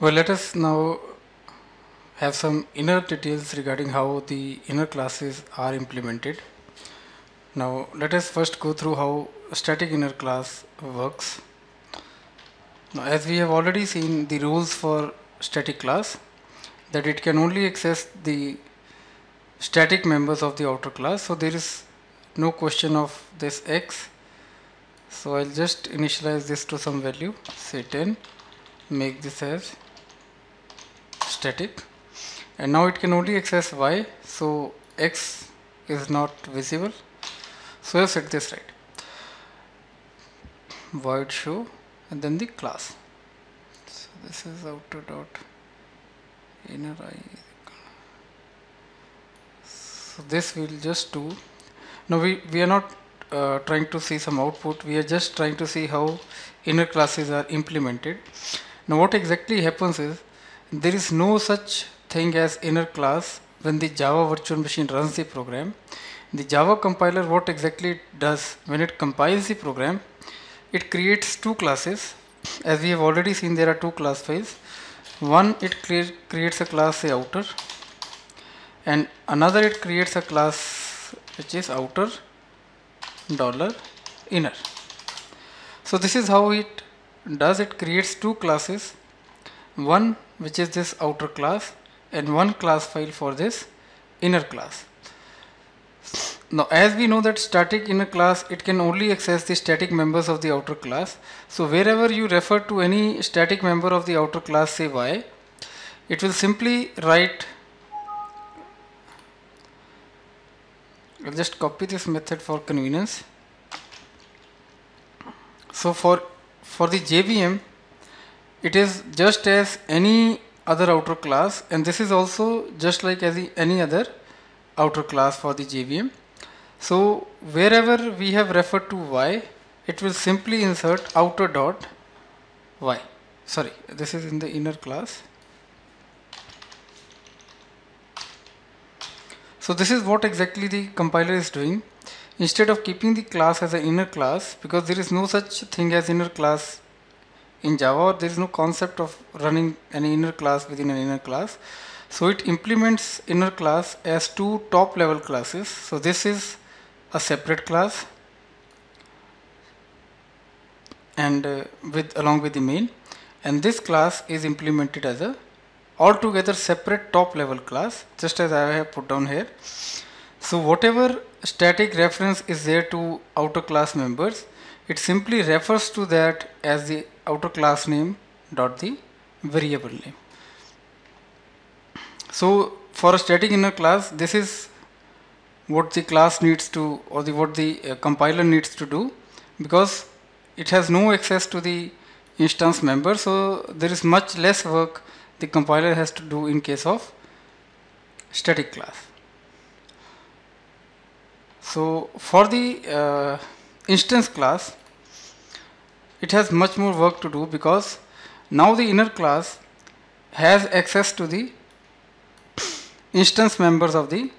Well, let us now have some inner details regarding how the inner classes are implemented. Now, let us first go through how static inner class works. Now, as we have already seen the rules for static class, that it can only access the static members of the outer class. So, there is no question of this x. So, I will just initialize this to some value, say 10, make this as static. And now it can only access y so x is not visible. So I set this right. Void show and then the class. So this is outer dot inner i so this will just do. Now we we are not uh, trying to see some output. We are just trying to see how inner classes are implemented now what exactly happens is there is no such thing as inner class when the Java virtual machine runs the program. The Java compiler what exactly it does when it compiles the program it creates two classes. As we have already seen there are two class files. One it cre creates a class say outer and another it creates a class which is outer dollar inner. So this is how it does it creates two classes one which is this outer class and one class file for this inner class. Now as we know that static inner class it can only access the static members of the outer class. So wherever you refer to any static member of the outer class say y it will simply write I'll just copy this method for convenience. So for for the JVM it is just as any other outer class and this is also just like as any other outer class for the JVM. So wherever we have referred to y it will simply insert outer dot y sorry this is in the inner class. So this is what exactly the compiler is doing instead of keeping the class as an inner class because there is no such thing as inner class in Java there is no concept of running an inner class within an inner class. So it implements inner class as two top level classes. So this is a separate class and uh, with along with the main and this class is implemented as a altogether separate top level class just as I have put down here. So whatever static reference is there to outer class members it simply refers to that as the outer class name dot the variable name. So for a static inner class this is what the class needs to or the what the uh, compiler needs to do because it has no access to the instance member so there is much less work the compiler has to do in case of static class. So for the uh, instance class it has much more work to do because now the inner class has access to the instance members of the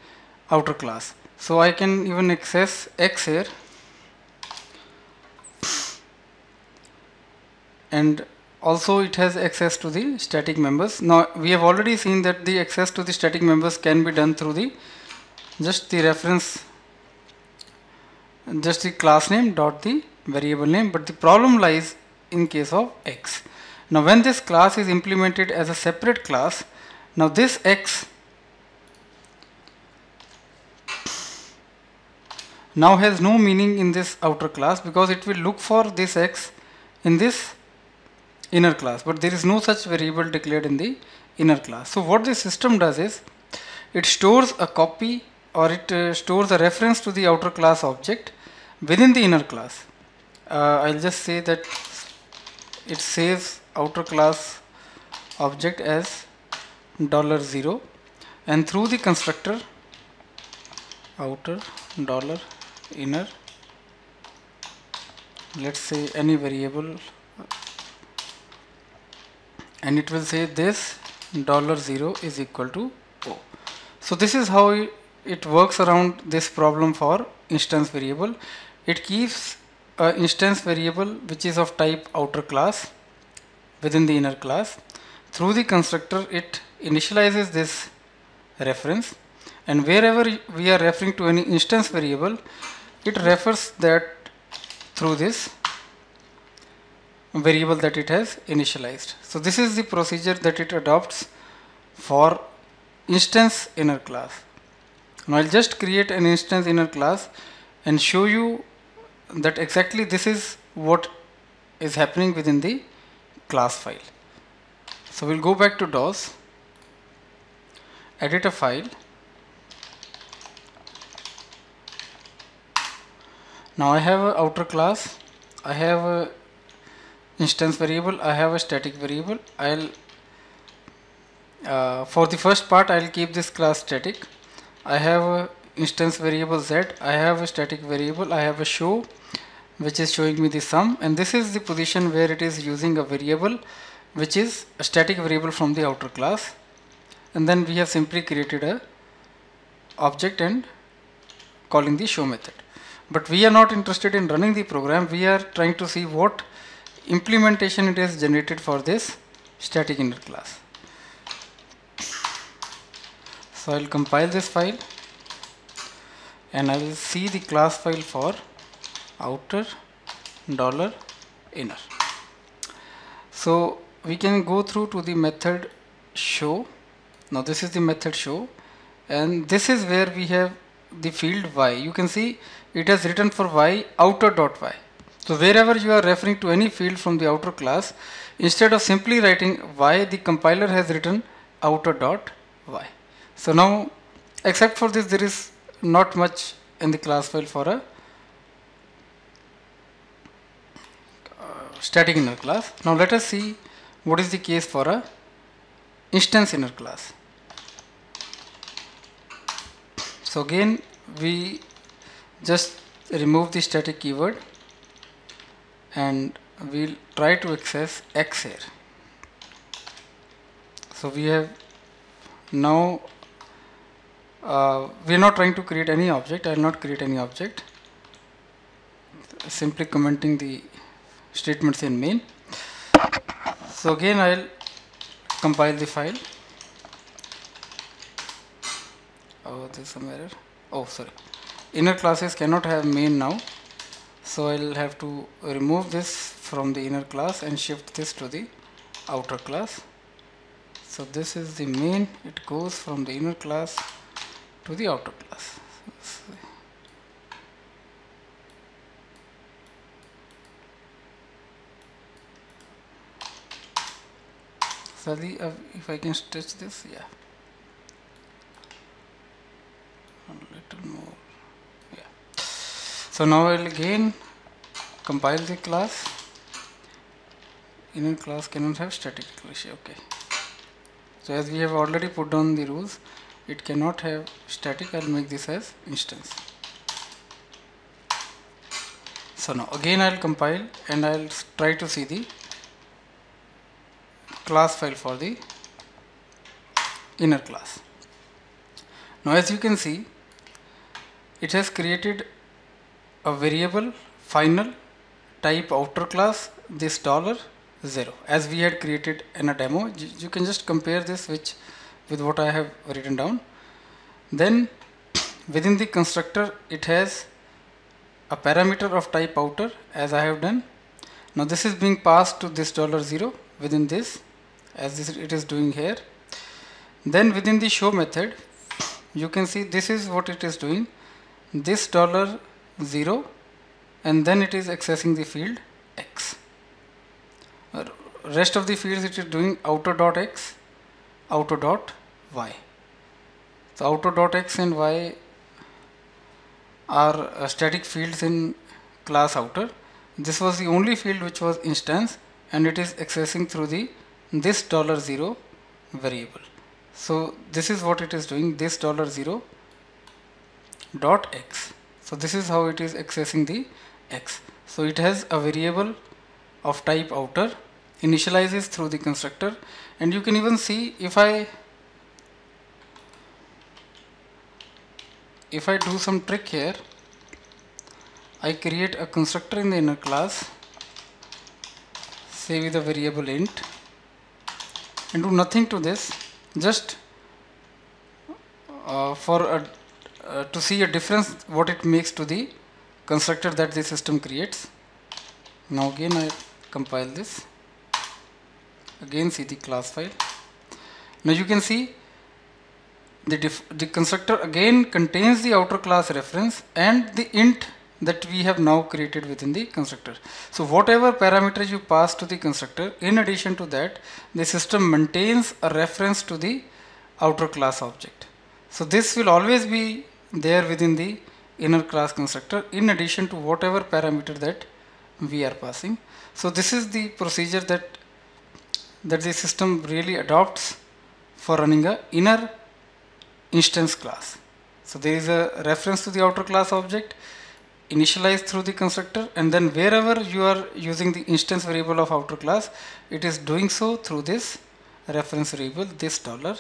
outer class. So I can even access x here and also it has access to the static members. Now we have already seen that the access to the static members can be done through the just the reference just the class name dot the variable name but the problem lies in case of x. Now when this class is implemented as a separate class now this x now has no meaning in this outer class because it will look for this x in this inner class but there is no such variable declared in the inner class. So what the system does is it stores a copy or it uh, stores a reference to the outer class object within the inner class. Uh, I'll just say that it saves outer class object as dollar zero and through the constructor outer dollar inner let's say any variable and it will say this dollar zero is equal to o so this is how it works around this problem for instance variable it keeps a instance variable which is of type outer class within the inner class through the constructor it initializes this reference and wherever we are referring to any instance variable it refers that through this variable that it has initialized. So this is the procedure that it adopts for instance inner class. Now I'll just create an instance inner class and show you that exactly this is what is happening within the class file. So we'll go back to DOS, edit a file. Now I have a outer class, I have a instance variable, I have a static variable. I'll uh, for the first part I'll keep this class static. I have a instance variable z, I have a static variable, I have a show which is showing me the sum and this is the position where it is using a variable which is a static variable from the outer class. And then we have simply created a object and calling the show method. But we are not interested in running the program. We are trying to see what implementation it is generated for this static inner class so I'll compile this file and I will see the class file for outer dollar inner. So we can go through to the method show. Now this is the method show and this is where we have the field y. You can see it has written for y outer dot y. So wherever you are referring to any field from the outer class instead of simply writing y the compiler has written outer dot y so now except for this there is not much in the class file for a uh, static inner class. Now let us see what is the case for a instance inner class. So again we just remove the static keyword and we'll try to access x here. So we have now uh, we are not trying to create any object. I will not create any object. Simply commenting the statements in main. So again I will compile the file. Oh there's some error. Oh sorry. Inner classes cannot have main now. So I'll have to remove this from the inner class and shift this to the outer class. So this is the main. It goes from the inner class to the outer class Sorry, uh, if I can stretch this yeah. More yeah. So now I'll again compile the class. Inner class cannot have static cliche okay. So as we have already put down the rules it cannot have static I'll make this as instance. So now again I'll compile and I'll try to see the class file for the inner class. Now as you can see it has created a variable final type outer class this dollar zero. As we had created in a demo you can just compare this which with what I have written down. Then within the constructor it has a parameter of type outer as I have done. Now this is being passed to this dollar zero within this as this it is doing here. Then within the show method you can see this is what it is doing. This dollar 0 and then it is accessing the field x. Rest of the fields it is doing outer dot x outer dot y. So outer dot x and y are uh, static fields in class outer. This was the only field which was instance and it is accessing through the this dollar zero variable. So this is what it is doing this dollar zero dot x. So this is how it is accessing the x. So it has a variable of type outer initializes through the constructor and you can even see if I if I do some trick here I create a constructor in the inner class say with a variable int and do nothing to this just uh, for a, uh, to see a difference what it makes to the constructor that the system creates. Now again I compile this again see the class file now you can see the, the constructor again contains the outer class reference and the int that we have now created within the constructor. So whatever parameters you pass to the constructor, in addition to that, the system maintains a reference to the outer class object. So this will always be there within the inner class constructor in addition to whatever parameter that we are passing. So this is the procedure that that the system really adopts for running a inner instance class. So there is a reference to the outer class object initialized through the constructor and then wherever you are using the instance variable of outer class it is doing so through this reference variable this dollar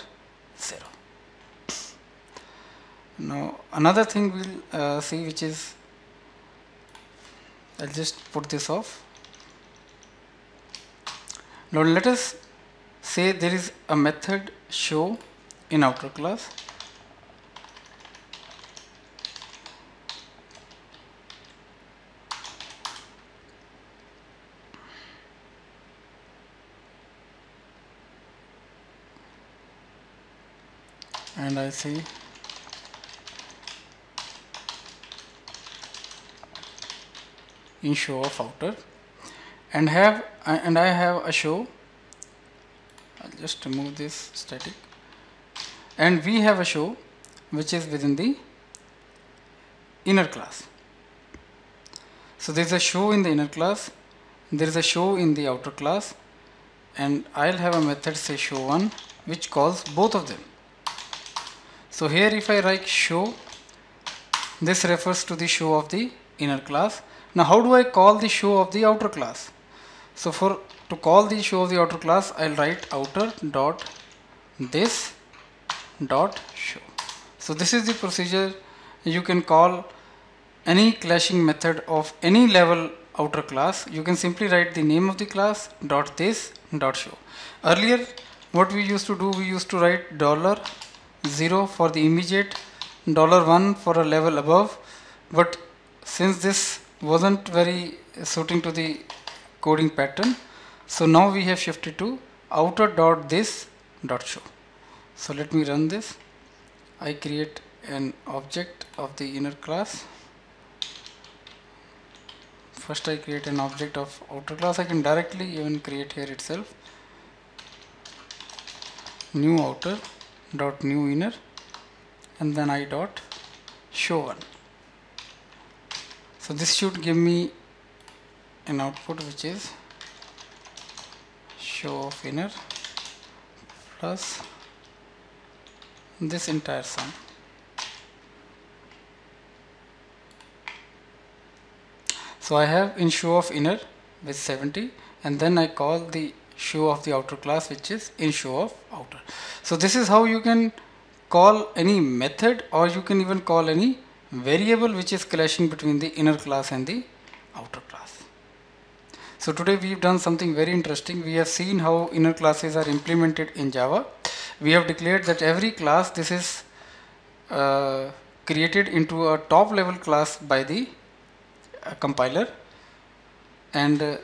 zero now another thing we'll uh, see which is I'll just put this off now let us say there is a method show in outer class. And I say in show of outer and have uh, and I have a show I'll just remove this static and we have a show which is within the inner class so there is a show in the inner class there is a show in the outer class and I'll have a method say show one which calls both of them so here if I write show, this refers to the show of the inner class. Now how do I call the show of the outer class? So for to call the show of the outer class, I'll write outer dot this dot show. So this is the procedure you can call any clashing method of any level outer class. You can simply write the name of the class dot this dot show. Earlier what we used to do, we used to write dollar 0 for the immediate dollar 1 for a level above but since this wasn't very suiting to the coding pattern. So now we have shifted to outer dot this dot show. So let me run this. I create an object of the inner class. First I create an object of outer class. I can directly even create here itself. New outer dot new inner and then I dot show one. So this should give me an output which is show of inner plus this entire sum. So I have in show of inner with 70 and then I call the show of the outer class which is in show of outer. So this is how you can call any method or you can even call any variable which is clashing between the inner class and the outer class. So today we've done something very interesting. We have seen how inner classes are implemented in Java. We have declared that every class this is uh, created into a top level class by the uh, compiler and uh,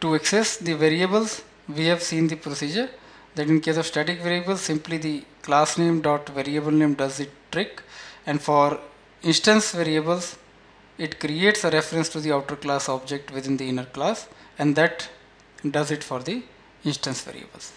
to access the variables, we have seen the procedure that in case of static variables, simply the class name dot variable name does the trick. And for instance variables, it creates a reference to the outer class object within the inner class and that does it for the instance variables.